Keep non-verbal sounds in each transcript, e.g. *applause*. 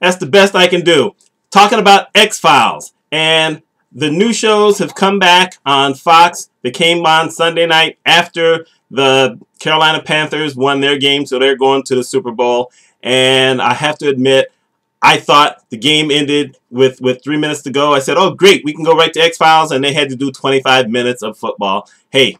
That's the best I can do. Talking about X Files. And the new shows have come back on Fox. They came on Sunday night after the Carolina Panthers won their game, so they're going to the Super Bowl. And I have to admit, I thought the game ended with, with three minutes to go. I said, oh, great, we can go right to X-Files, and they had to do 25 minutes of football. Hey,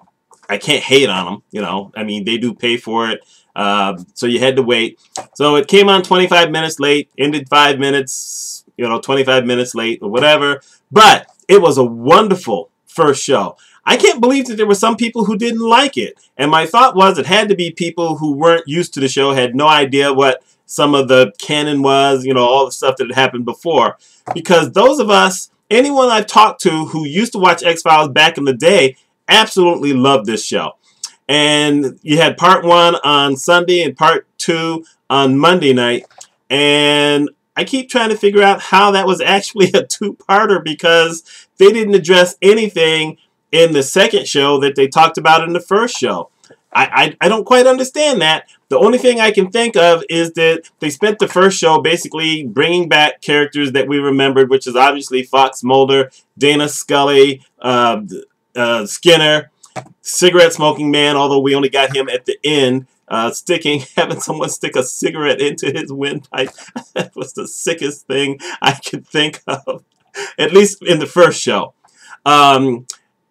I can't hate on them, you know. I mean, they do pay for it, uh, so you had to wait. So it came on 25 minutes late, ended five minutes, you know, 25 minutes late or whatever. But it was a wonderful first show. I can't believe that there were some people who didn't like it. And my thought was it had to be people who weren't used to the show, had no idea what some of the canon was, you know, all the stuff that had happened before. Because those of us, anyone I've talked to who used to watch X-Files back in the day, absolutely loved this show. And you had part one on Sunday and part two on Monday night. And I keep trying to figure out how that was *laughs* actually a two-parter because they didn't address anything in the second show that they talked about in the first show. I, I, I don't quite understand that. The only thing I can think of is that they spent the first show basically bringing back characters that we remembered, which is obviously Fox Mulder, Dana Scully, uh, uh, Skinner, cigarette smoking man, although we only got him at the end, uh, sticking, *laughs* having someone stick a cigarette into his windpipe. *laughs* that was the sickest thing I could think of, at least in the first show. Um,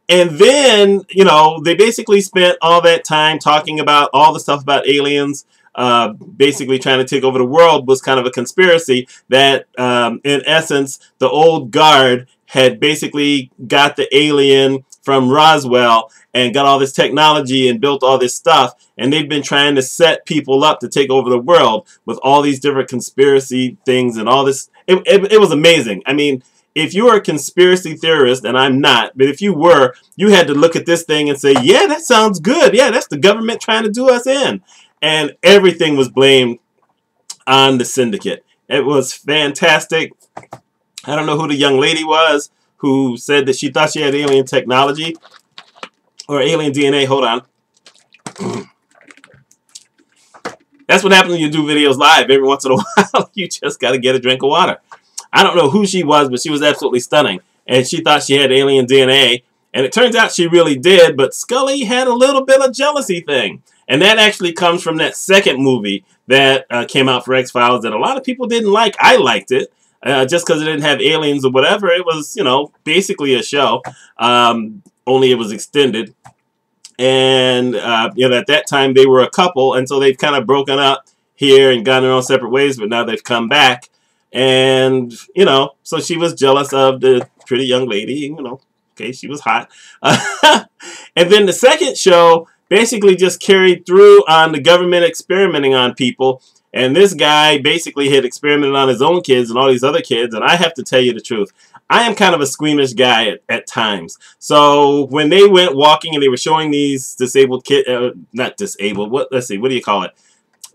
and then, you know, they basically spent all that time talking about all the stuff about aliens, uh, basically trying to take over the world was kind of a conspiracy that, um, in essence, the old guard had basically got the alien from Roswell and got all this technology and built all this stuff. And they've been trying to set people up to take over the world with all these different conspiracy things and all this. It, it, it was amazing. I mean, if you are a conspiracy theorist, and I'm not, but if you were, you had to look at this thing and say, yeah, that sounds good. Yeah, that's the government trying to do us in. And everything was blamed on the syndicate. It was fantastic. I don't know who the young lady was who said that she thought she had alien technology or alien DNA. Hold on. *clears throat* That's what happens when you do videos live. Every once in a *laughs* while, you just got to get a drink of water. I don't know who she was, but she was absolutely stunning. And she thought she had alien DNA. And it turns out she really did, but Scully had a little bit of jealousy thing. And that actually comes from that second movie that uh, came out for X-Files that a lot of people didn't like. I liked it. Uh, just because it didn't have aliens or whatever. It was, you know, basically a show. Um, only it was extended. And, uh, you know, at that time they were a couple. And so they've kind of broken up here and gone their own separate ways. But now they've come back. And, you know, so she was jealous of the pretty young lady, you know, okay, she was hot. *laughs* and then the second show basically just carried through on the government experimenting on people. And this guy basically had experimented on his own kids and all these other kids. And I have to tell you the truth. I am kind of a squeamish guy at, at times. So when they went walking and they were showing these disabled kids, uh, not disabled, what, let's see, what do you call it?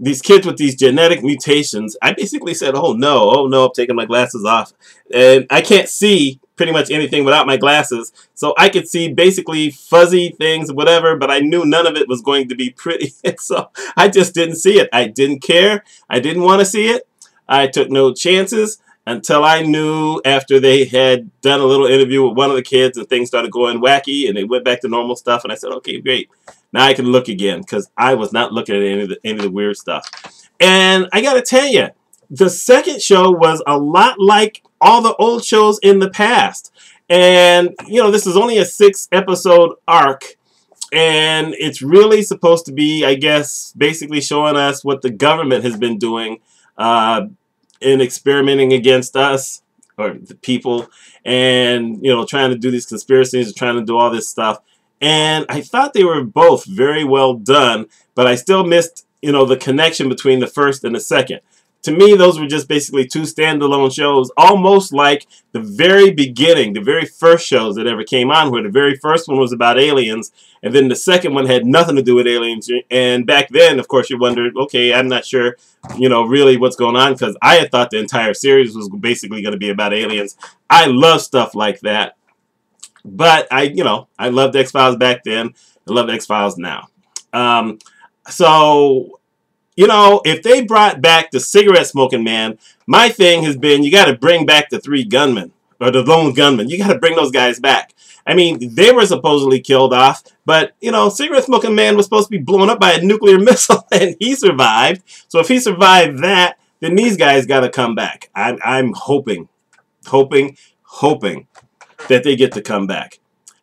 These kids with these genetic mutations, I basically said, oh no, oh no, I'm taking my glasses off. And I can't see pretty much anything without my glasses. So I could see basically fuzzy things, whatever, but I knew none of it was going to be pretty. *laughs* so I just didn't see it. I didn't care. I didn't want to see it. I took no chances until I knew after they had done a little interview with one of the kids and things started going wacky and they went back to normal stuff. And I said, okay, great. Now I can look again because I was not looking at any of, the, any of the weird stuff. And I got to tell you, the second show was a lot like all the old shows in the past. And, you know, this is only a six episode arc. And it's really supposed to be, I guess, basically showing us what the government has been doing uh, in experimenting against us or the people and, you know, trying to do these conspiracies, and trying to do all this stuff. And I thought they were both very well done, but I still missed, you know, the connection between the first and the second. To me, those were just basically two standalone shows, almost like the very beginning, the very first shows that ever came on, where the very first one was about aliens, and then the second one had nothing to do with aliens. And back then, of course, you wondered, okay, I'm not sure, you know, really what's going on, because I had thought the entire series was basically going to be about aliens. I love stuff like that. But I, you know, I loved X Files back then. I love X Files now. Um, so, you know, if they brought back the cigarette smoking man, my thing has been you got to bring back the three gunmen or the lone gunmen. You got to bring those guys back. I mean, they were supposedly killed off, but, you know, cigarette smoking man was supposed to be blown up by a nuclear *laughs* missile and he survived. So if he survived that, then these guys got to come back. I'm, I'm hoping, hoping, hoping that they get to come back.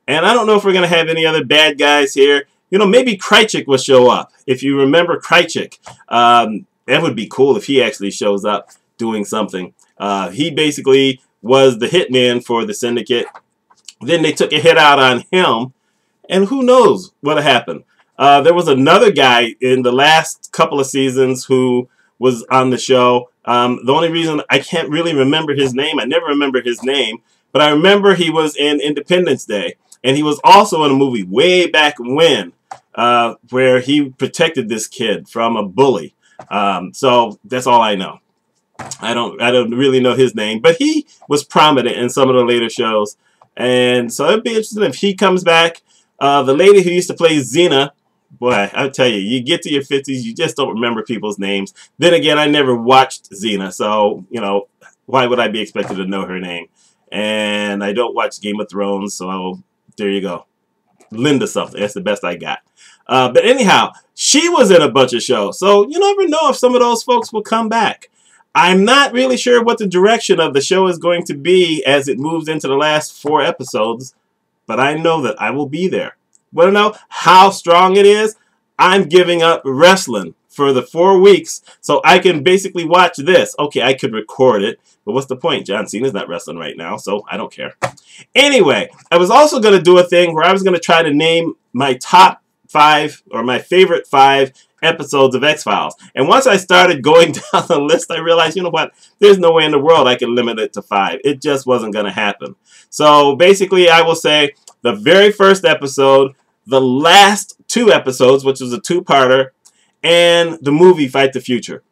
And I don't know if we're going to have any other bad guys here. You know, maybe Krycek will show up. If you remember Krycek, um, that would be cool if he actually shows up doing something. Uh, he basically was the hitman for the syndicate. Then they took a hit out on him, and who knows what happened. Uh, there was another guy in the last couple of seasons who was on the show. Um, the only reason I can't really remember his name, I never remember his name, but I remember he was in Independence Day. And he was also in a movie way back when uh, where he protected this kid from a bully. Um, so that's all I know. I don't I don't really know his name, but he was prominent in some of the later shows. And so it'd be interesting if he comes back. Uh, the lady who used to play Xena, boy, I tell you, you get to your 50s, you just don't remember people's names. Then again, I never watched Xena, so, you know, why would I be expected to know her name? And I don't watch Game of Thrones, so there you go. Linda something. That's the best I got. Uh, but anyhow, she was in a bunch of shows. So you never know if some of those folks will come back. I'm not really sure what the direction of the show is going to be as it moves into the last four episodes, but I know that I will be there. Want to know how strong it is? I'm giving up wrestling for the four weeks so I can basically watch this. Okay, I could record it, but what's the point? John Cena's not wrestling right now, so I don't care. Anyway, I was also going to do a thing where I was going to try to name my top five or my favorite five episodes of X-Files. And once I started going *laughs* down the list, I realized, you know what, there's no way in the world I can limit it to five. It just wasn't going to happen. So basically, I will say the very first episode, the last two episodes, which was a two-parter, and the movie Fight the Future.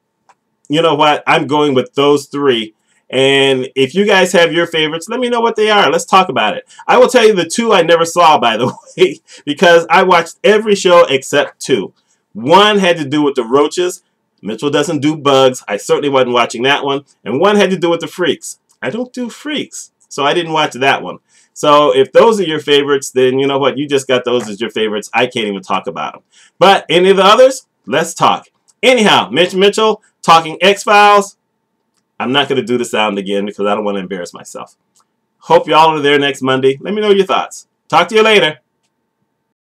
You know what, I'm going with those three. And if you guys have your favorites, let me know what they are. Let's talk about it. I will tell you the two I never saw, by the *laughs* way, because I watched every show except two. One had to do with the roaches. Mitchell doesn't do bugs. I certainly wasn't watching that one. And one had to do with the freaks. I don't do freaks, so I didn't watch that one. So if those are your favorites, then you know what? You just got those as your favorites. I can't even talk about them. But any of the others, let's talk. Anyhow, Mitch Mitchell talking X-Files. I'm not going to do the sound again because I don't want to embarrass myself. Hope y'all are there next Monday. Let me know your thoughts. Talk to you later.